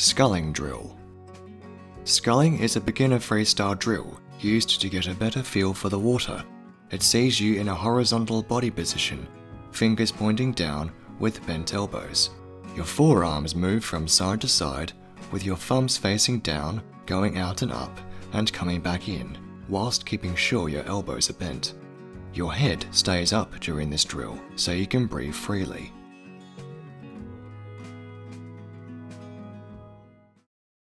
Sculling Drill Sculling is a beginner freestyle drill used to get a better feel for the water. It sees you in a horizontal body position, fingers pointing down with bent elbows. Your forearms move from side to side with your thumbs facing down, going out and up, and coming back in, whilst keeping sure your elbows are bent. Your head stays up during this drill so you can breathe freely.